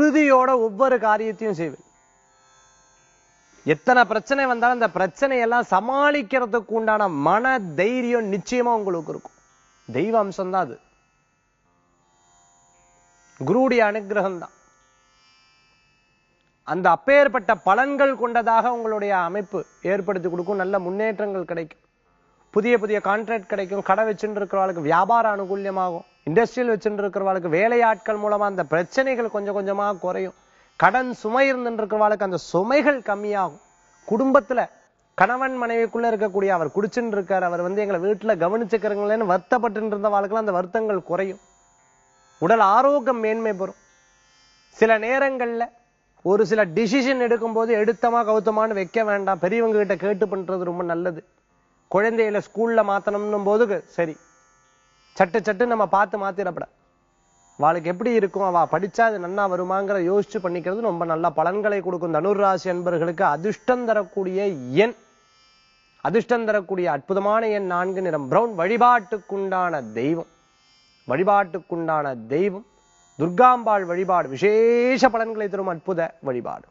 உறுதியோட ஒவ்வொரு காரியத்தையும் செய்வேன். எத்தனை பிரச்சனை வந்தாலும் அந்த பிரச்சனையெல்லாம் சமாளிக்கிறதுக்கு உண்டான மன தைரியம் நிச்சயமா உங்களுக்கு இருக்கும். தெய்வ அம்சம் தான் அது. குருடைய அனுகிரகம் தான் அந்த அப்பேற்பட்ட பலன்கள் கொண்டதாக உங்களுடைய அமைப்பு ஏற்படுத்தி கொடுக்கும். நல்ல முன்னேற்றங்கள் கிடைக்கும். புதிய புதிய கான்ட்ராக்ட் கிடைக்கும். கடை வச்சுட்டு இருக்கிறவங்களுக்கு வியாபார அனுகூல்யமாகும் இண்டஸ்ட்ரியல் வச்சுட்டு இருக்கிறவங்களுக்கு வேலையாட்கள் மூலமா அந்த பிரச்சனைகள் கொஞ்சம் கொஞ்சமா குறையும். கடன் சுமை இருந்துட்டு இருக்கிறவங்களுக்கு அந்த சுமைகள் கம்மியாகும். குடும்பத்துல கணவன் மனைவிக்குள்ள இருக்கக்கூடிய அவர் குடிச்சுட்டு இருக்கார் அவர் வந்து எங்களை வீட்டில் கவனிச்சுக்கிறீங்களேன்னு வருத்தப்பட்டு இருந்த வாழ்க்கையில் அந்த வருத்தங்கள் குறையும். உடல் ஆரோக்கியம் மேன்மை பெறும். சில நேரங்கள்ல ஒரு சில டிசிஷன் எடுக்கும்போது எடுத்தமா கவுத்தமான்னு வைக்க வேண்டாம். பெரியவங்க கிட்ட கேட்டு பண்றது ரொம்ப நல்லது. குழந்தைகளை ஸ்கூல்ல மாற்றணும்னும் போது சரி. சட்டு சட்டு நம்ம பார்த்து மாத்திடப்பட அவளுக்கு எப்படி இருக்கும்? அவ படிச்சா அது நன்னா வருமாங்கிற யோசிச்சு பண்ணிக்கிறது ரொம்ப நல்ல பலன்களை கொடுக்கும். தனுராசி என்பர்களுக்கு அதிர்ஷ்டம் தரக்கூடிய எண். அதிர்ஷ்டம் தரக்கூடிய அற்புதமான எண் நான்கு நிறம். பிரவுன் வழிபாட்டுக்குண்டான தெய்வம். வழிபாட்டுக்குண்டான தெய்வம். துர்காம்பாள் வழிபாடு. விசேஷ பலன்களை தரும் அற்புத வழிபாடு.